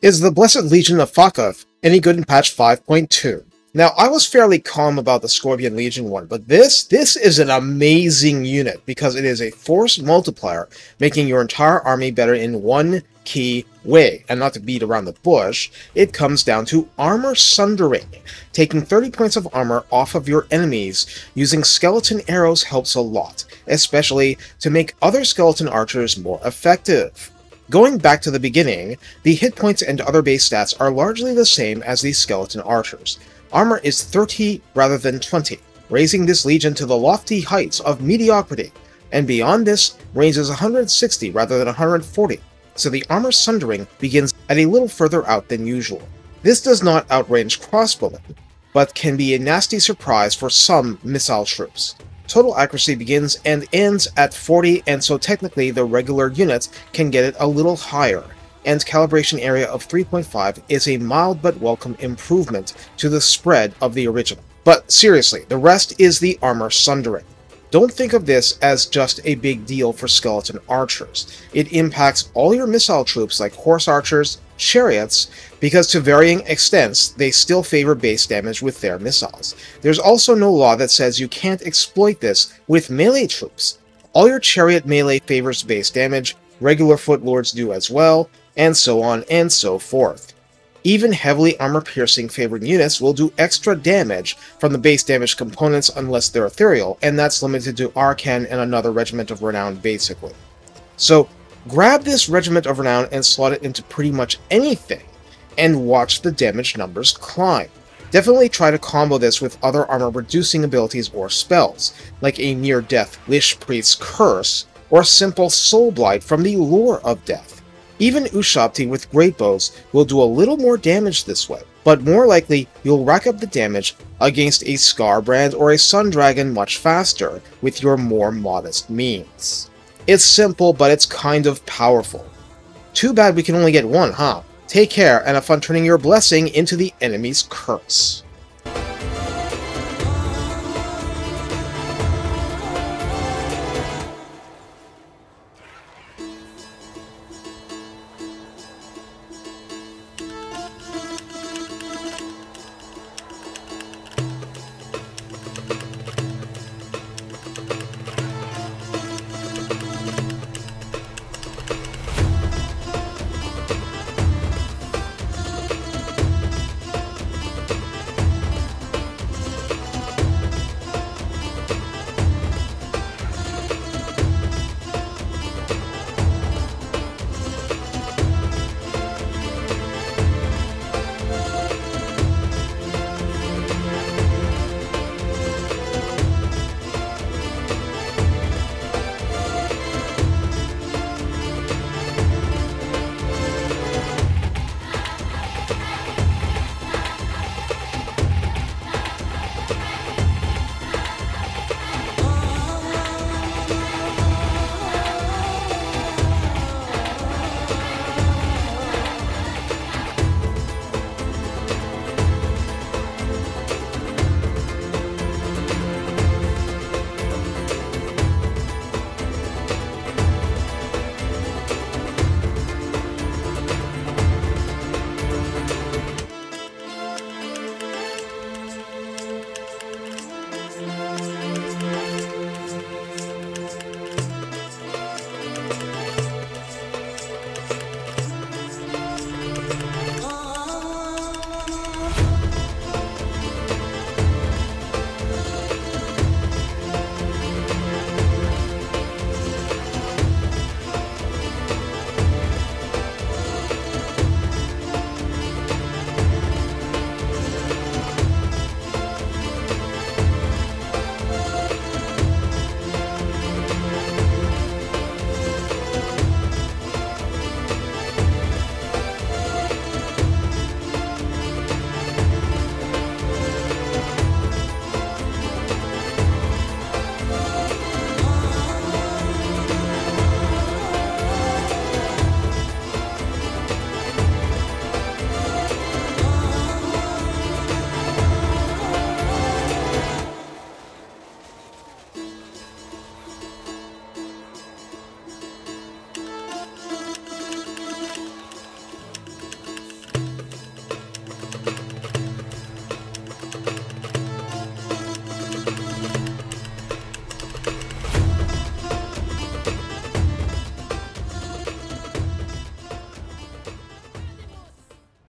Is the Blessed Legion of Phakth any good in patch 5.2? Now, I was fairly calm about the Scorpion Legion one, but this, this is an amazing unit because it is a force multiplier, making your entire army better in one key way. And not to beat around the bush, it comes down to armor sundering. Taking 30 points of armor off of your enemies using skeleton arrows helps a lot, especially to make other skeleton archers more effective. Going back to the beginning, the hit points and other base stats are largely the same as the skeleton archers. Armor is 30 rather than 20, raising this legion to the lofty heights of mediocrity, and beyond this, range is 160 rather than 140, so the armor sundering begins at a little further out than usual. This does not outrange crossbowmen, but can be a nasty surprise for some missile troops. Total accuracy begins and ends at 40, and so technically the regular units can get it a little higher, and calibration area of 3.5 is a mild but welcome improvement to the spread of the original. But seriously, the rest is the armor sundering. Don't think of this as just a big deal for skeleton archers. It impacts all your missile troops like horse archers, chariots, because to varying extents, they still favor base damage with their missiles. There's also no law that says you can't exploit this with melee troops. All your chariot melee favors base damage, regular foot lords do as well, and so on and so forth. Even heavily armor-piercing favored units will do extra damage from the base damage components unless they're ethereal, and that's limited to Arkhan and another Regiment of Renown basically. So grab this Regiment of Renown and slot it into pretty much anything, and watch the damage numbers climb. Definitely try to combo this with other armor reducing abilities or spells, like a near-death Liche Priest's Curse, or a simple Soul Blight from the Lore of Death. Even Ushabti with great bows will do a little more damage this way, but more likely you'll rack up the damage against a Skarbrand or a Sun Dragon much faster with your more modest means. It's simple, but it's kind of powerful. Too bad we can only get one, huh? Take care and have fun turning your blessing into the enemy's curse.